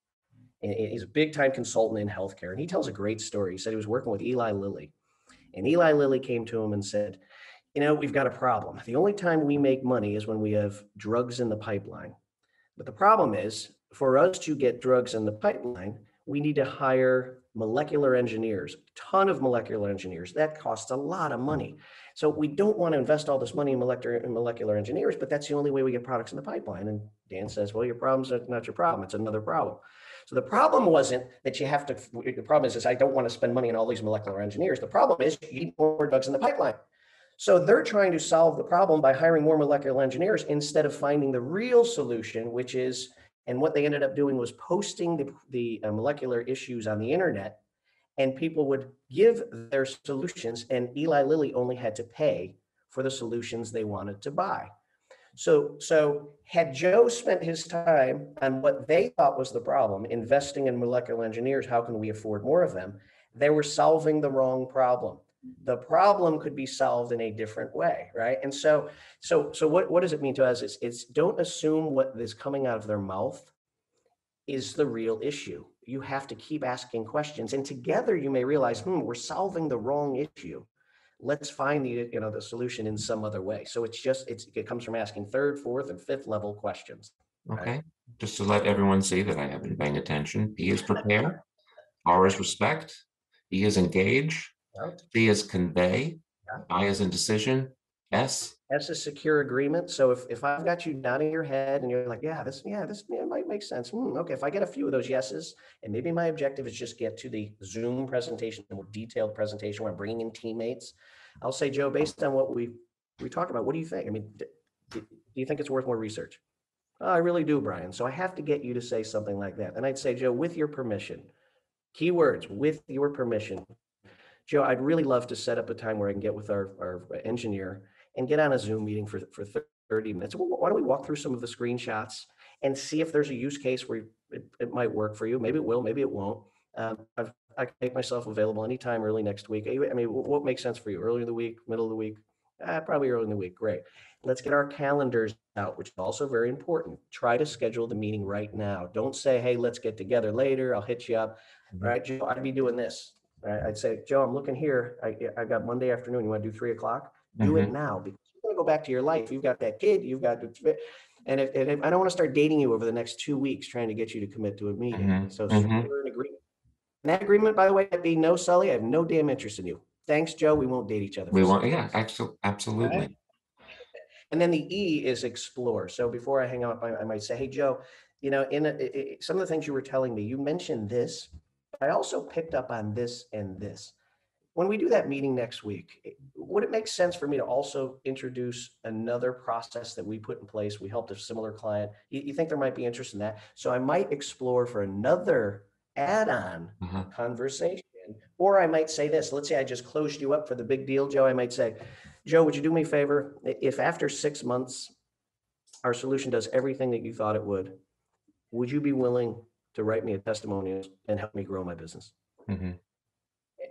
and he's a big time consultant in healthcare. And he tells a great story. He said he was working with Eli Lilly. And Eli Lilly came to him and said, you know, we've got a problem. The only time we make money is when we have drugs in the pipeline. But the problem is for us to get drugs in the pipeline, we need to hire molecular engineers, a ton of molecular engineers. That costs a lot of money. So we don't want to invest all this money in molecular, in molecular engineers, but that's the only way we get products in the pipeline. And Dan says, well, your problem's not your problem. It's another problem. So the problem wasn't that you have to, the problem is, is I don't want to spend money on all these molecular engineers. The problem is you need more drugs in the pipeline. So they're trying to solve the problem by hiring more molecular engineers instead of finding the real solution, which is, and what they ended up doing was posting the, the uh, molecular issues on the internet and people would give their solutions and Eli Lilly only had to pay for the solutions they wanted to buy. So, so had Joe spent his time on what they thought was the problem, investing in molecular engineers, how can we afford more of them? They were solving the wrong problem. The problem could be solved in a different way, right? And so, so, so what, what does it mean to us? It's, it's don't assume what is coming out of their mouth is the real issue. You have to keep asking questions, and together you may realize, hmm, we're solving the wrong issue. Let's find the you know the solution in some other way. So it's just it's it comes from asking third, fourth, and fifth level questions. Right. Okay, just to let everyone see that I have been paying attention. P is prepare, R is respect, E is engage, Right. C is convey, Yeah. I is indecision, S, That's a secure agreement. So if, if I've got you nodding your head and you're like, yeah, this, yeah, this yeah, might make sense. Hmm, okay, if I get a few of those yeses, and maybe my objective is just get to the Zoom presentation, a more detailed presentation where I'm bringing in teammates. I'll say, Joe, based on what we, we talked about, what do you think? I mean, do you think it's worth more research? "Oh, I really do, Brian. So I have to get you to say something like that. And I'd say, Joe, with your permission, keywords, with your permission. Joe, I'd really love to set up a time where I can get with our, our engineer and get on a Zoom meeting for, for 30 minutes. Why don't we walk through some of the screenshots and see if there's a use case where it, it might work for you? Maybe it will, maybe it won't. Um, I've, I can make myself available anytime early next week. I mean, what makes sense for you? Early in the week, middle of the week? Uh, probably early in the week. Great. Let's get our calendars out, which is also very important. Try to schedule the meeting right now. Don't say, hey, let's get together later. I'll hit you up. All right, Joe, I'd be doing this. All right, I'd say, Joe, I'm looking here. I, I got Monday afternoon. You want to do three o'clock? Do it now because you're going to go back to your life. You've got that kid, you've got, the- and if, and if, I don't want to start dating you over the next two weeks, trying to get you to commit to a meeting. Mhm, So mhm. We're in agreement. And that agreement, by the way, might be no, Sully, I have no damn interest in you. Thanks, Joe. We won't date each other. we won't. yeah, months. actu- absolutely. And then the E is explore. So before I hang up, I, I might say, hey, Joe, you know, in a, i- i- some of the things you were telling me, you mentioned this. but I also picked up on this and this. When we do that meeting next week, would it make sense for me to also introduce another process that we put in place? We helped a similar client. You, you think there might be interest in that? So I might explore for another add-on Uh-huh. conversation. Or I might say this, let's say I just closed you up for the big deal, Joe. I might say, Joe, would you do me a favor? If after six months, our solution does everything that you thought it would, would you be willing to write me a testimonial and help me grow my business? Mhm.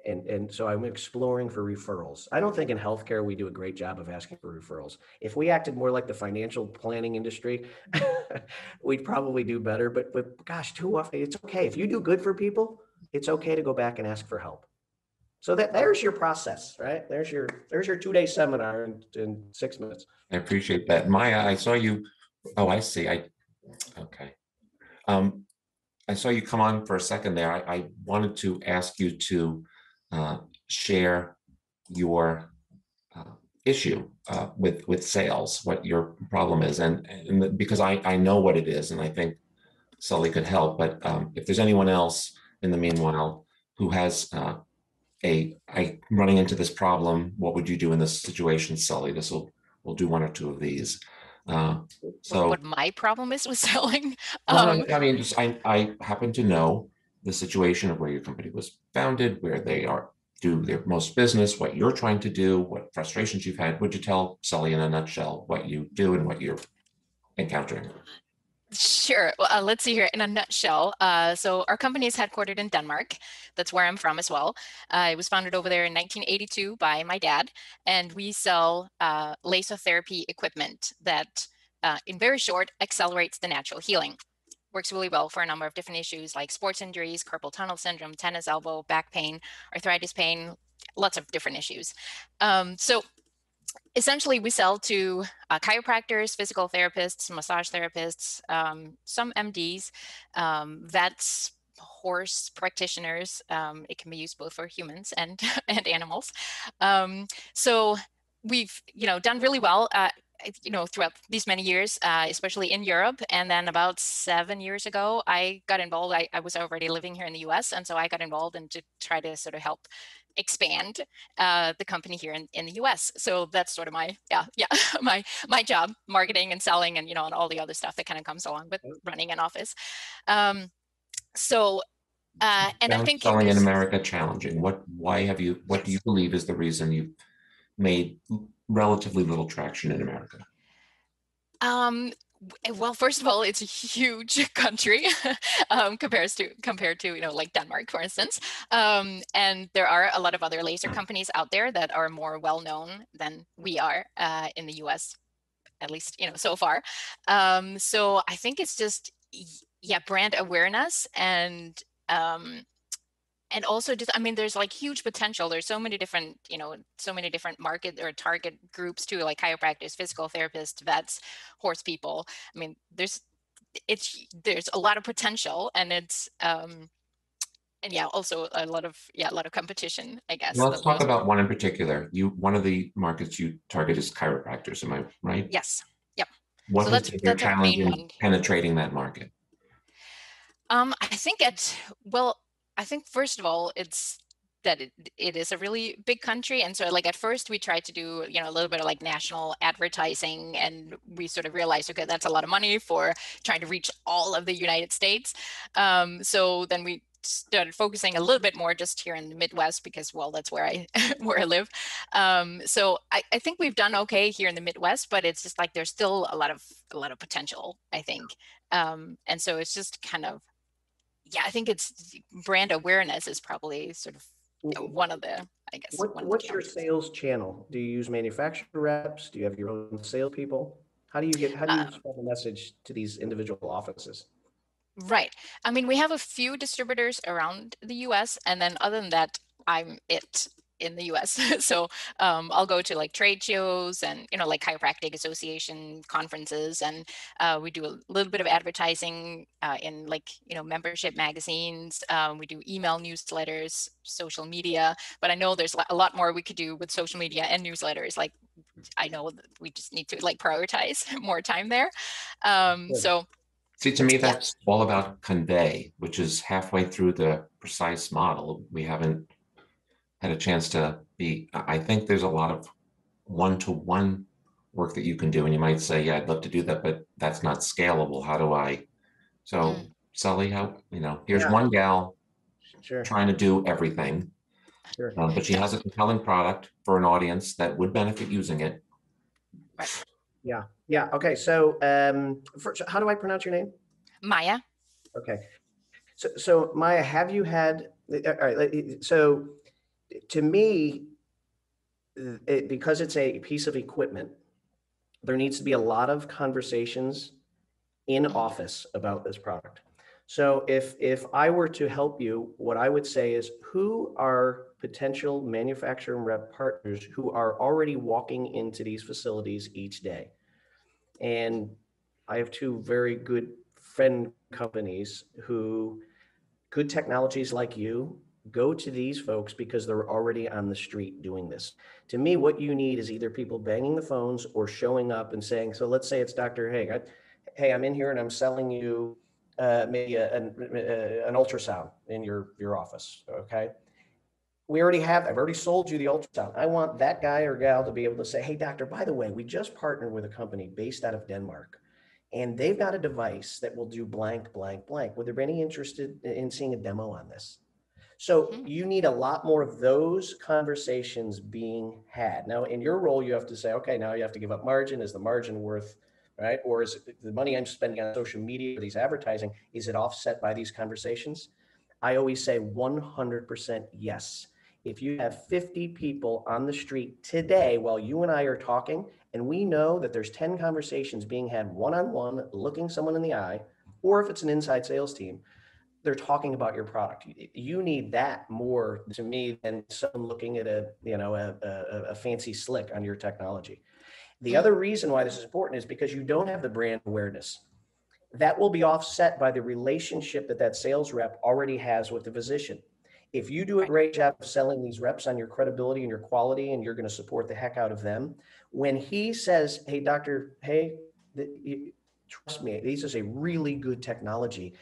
And, and so I'm exploring for referrals. I don't think in healthcare, we do a great job of asking for referrals. If we acted more like the financial planning industry, we'd probably do better, but, but gosh, too often, it's okay. If you do good for people, it's okay to go back and ask for help. So that, there's your process, right? There's your, there's your two-day seminar in, in six minutes. I appreciate that. Maya, I saw you, oh, I see, I, okay. Um, I saw you come on for a second there. I, I wanted to ask you to uh, share your issue uh, with, with sales, what your problem is, and, and because I, I know what it is, and I think Sully could help, but um, if there's anyone else in the meanwhile who has uh, a, I, running into this problem, what would you do in this situation, Sully? This will, we'll do one or two of these. Uh, So. what my problem is with selling. Well, Um, I mean, just I, I happen to know the situation of where your company was founded, where they are, do their most business, what you're trying to do, what frustrations you've had. Would you tell Sully in a nutshell what you do and what you're encountering? Sure. Well, uh, let's see here in a nutshell. Uh, so our company is headquartered in Denmark. That's where I'm from as well. Uh, it was founded over there in 1982 by my dad, and we sell uh, laser therapy equipment that, uh, in very short, accelerates the natural healing. Works really well for a number of different issues like sports injuries, carpal tunnel syndrome, tennis elbow, back pain, arthritis pain, lots of different issues. Um, so essentially we sell to uh, chiropractors, physical therapists, massage therapists, um, some MDs, um, vets, horse practitioners. Um, it can be used both for humans and and animals. Um, so we've you know done really well. Uh, you know throughout these many years uh, especially in europe and then about seven years ago i got involved I, I was already living here in the us and so i got involved and to try to sort of help expand uh, the company here in, in the us so that's sort of my yeah yeah my my job marketing and selling and you know and all the other stuff that kind of comes along with running an office. Um, so uh, and i think Selling in America challenging. What, why have you, what do you believe is the reason you've made relatively little traction in America? Um, well, first of all, it's a huge country um, compared to compared to you know like Denmark, for instance. Um, and there are a lot of other laser companies out there that are more well known than we are uh, in the U.S. At least you know so far. Um, so I think it's just yeah brand awareness and um, and also just i mean there's like huge potential there's so many different you know so many different market or target groups too like chiropractors physical therapists vets horse people i mean there's it's there's a lot of potential and it's um and yeah, also a lot of yeah, a lot of competition, I guess. Well, Let's talk about one in particular. You, one of the markets you target is chiropractors, am I right? Yes. What so that's- that's our challenge main in one. penetrating that market? Um, I think it well, I think first of all, it's that it, it is a really big country. And so like at first we tried to do, you know, a little bit of like national advertising and we sort of realized, okay, that's a lot of money for trying to reach all of the United States. Um, so then we started focusing a little bit more just here in the Midwest because well, that's where I where I live. Um, so I, I think we've done okay here in the Midwest, but it's just like there's still a lot of a lot of potential, I think. Um, and so it's just kind of yeah, I think it's brand awareness is probably sort of uh, one of the, I guess. What, what's your sales channel? Do you use manufacturer reps? Do you have your own salespeople? How do you get, how do you Uh, spread the message to these individual offices? Right. I mean, we have a few distributors around the US, and then other than that, I'm it in the US. so um, I'll go to like trade shows and, you know, like chiropractic association conferences. And uh, we do a little bit of advertising uh, in like, you know, membership magazines. Um, we do email newsletters, social media. But I know there's a lot more we could do with social media and newsletters. Like, I know we just need to like prioritize more time there. Um, so See, to me, Yeah. that's all about convey, which is halfway through the precise model. We haven't had a chance to be, I I think there's a lot of one-to-one work that you can do, and you might say, yeah, I'd love to do that, but that's not scalable. How do I? So Mm. Sully, how, you know, here's Yeah. one gal Sure, trying to do everything, sure. um, but she has a compelling product for an audience that would benefit using it. Yeah, Yeah. okay, so, um, first, how do I pronounce your name? Maya, Okay. So, so Maya, have you had, uh, all right, so to me, it, because it's a piece of equipment, there needs to be a lot of conversations in office about this product. So if, if I were to help you, what I would say is who are potential manufacturer rep partners who are already walking into these facilities each day? And I have two very good friend companies who, good technologies like you, go to these folks because they're already on the street doing this. To me, what you need is either people banging the phones or showing up and saying, so let's say it's Dr. Hage. I, hey, I'm in here and I'm selling you uh, maybe a, an, uh, an ultrasound in your, your office, okay? We already have, I've already sold you the ultrasound. I want that guy or gal to be able to say, hey, doctor, by the way, we just partnered with a company based out of Denmark and they've got a device that will do blank, blank, blank. Would there be any interested in seeing a demo on this? So Mhm. you need a lot more of those conversations being had. Now, in your role, you have to say, okay, now you have to give up margin. Is the margin worth, right? Or is the money I'm spending on social media or these advertising, is it offset by these conversations? I always say 100% yes. If you have 50 people on the street today while you and I are talking, and we know that there's 10 conversations being had one-on-one, looking someone in the eye, or if it's an inside sales team, they're talking about your product. You- You need that more to me than someone looking at a, you know, a, a, a fancy slick on your technology. The hmm. other reason why this is important is because you don't have the brand awareness. That will be offset by the relationship that that sales rep already has with the physician. If you do a great job of selling these reps on your credibility and your quality, and you're going to support the heck out of them, when he says, "Hey, doctor, hey, trust me, this is a really good technology,"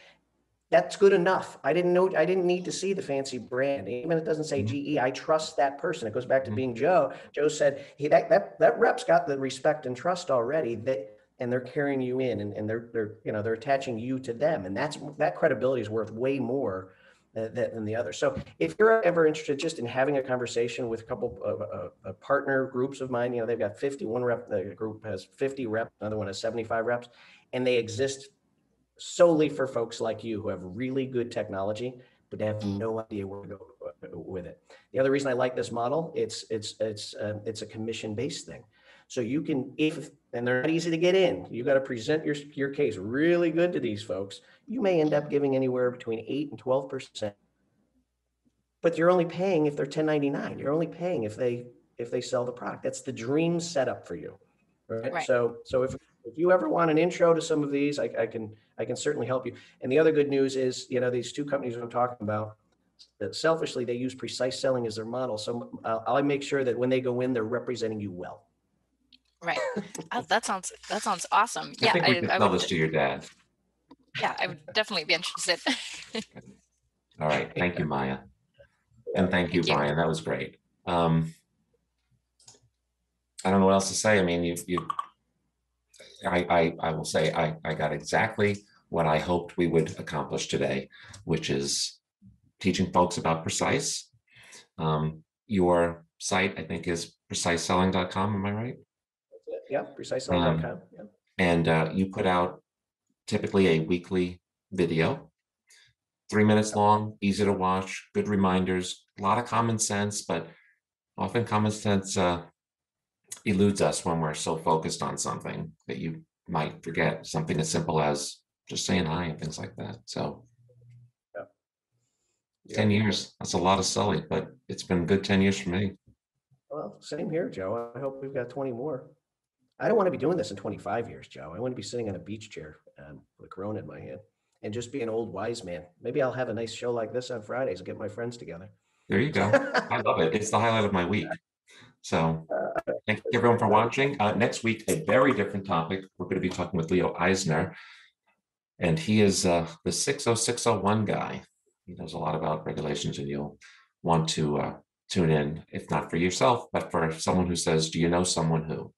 that's good enough. I didn't know, I didn't need to see the fancy brand. Even if it doesn't say Mhm. GE, I trust that person. It goes back to Mhm. being Joe. Joe said, he, that, that, that rep's got the respect and trust already that, and they're carrying you in and, and they're, they're, you know, they're attaching you to them. And that's, that credibility is worth way more uh, than, than the other. So if you're ever interested just in having a conversation with a couple of, uh, uh, partner groups of mine, you know, they've got 51 rep, the group has 50 reps, another one has 75 reps, and they exist solely for folks like you who have really good technology but have no idea where to go uh, with it. The other reason I like this model, it's it's it's uh, it's a commission based thing. So you can if and they're not easy to get in. You got to present your your case really good to these folks. You may end up giving anywhere between 8 and 12%. But you're only paying if they're 1099. You're only paying if they if they sell the product. That's the dream setup for you. Right? Right. So so if if you ever want an intro to some of these, I, I can I can certainly help you. And the other good news is, you know, these two companies I'm talking about, selfishly, they use precise selling as their model. So uh, I'll make sure that when they go in, they're representing you well. Right. Oh, that sounds that sounds awesome. I Yeah, think we could I, I tell would, this to your dad. yeah, I would definitely be interested. All right, thank you, Maya. And thank you, Thank you. Brian. That was great. Um, I don't know what else to say. I mean, you, you, I, I, I will say, I, I got exactly what I hoped we would accomplish today, which is teaching folks about Precise. Um, your site, I think, is preciseselling.com. Am I right? Yeah, precise.com. Yeah. And uh, you put out typically a weekly video, three minutes long, easy to watch, good reminders, a lot of common sense, but often common sense uh, eludes us when we're so focused on something that you might forget something as simple as just saying hi and things like that. So Yeah. 10 years, that's a lot of selling, but it's been good 10 years for me. Well, same here, Joe. I hope we've got 20 more. I don't want to be doing this in 25 years, Joe. I want to be sitting on a beach chair um, with a Corona in my hand and just be an old wise man. Maybe I'll have a nice show like this on Fridays and get my friends together. There you go. I love it. It's the highlight of my week. So thank you everyone for watching. Uh, next week, a very different topic. We're going to be talking with Leo Eisner. And he is uh, the 60601 guy. He knows a lot about regulations and you'll want to uh, tune in, if not for yourself, but for someone who says, do you know someone who?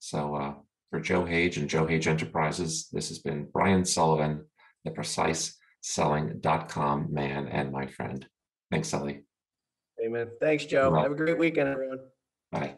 So uh, for Joe Hage and Joe Hage Enterprises, this has been Brian Sullivan, the precise selling.com man and my friend. Thanks, Sully. Amen. Thanks, Joe. Have a great weekend, everyone. Bye.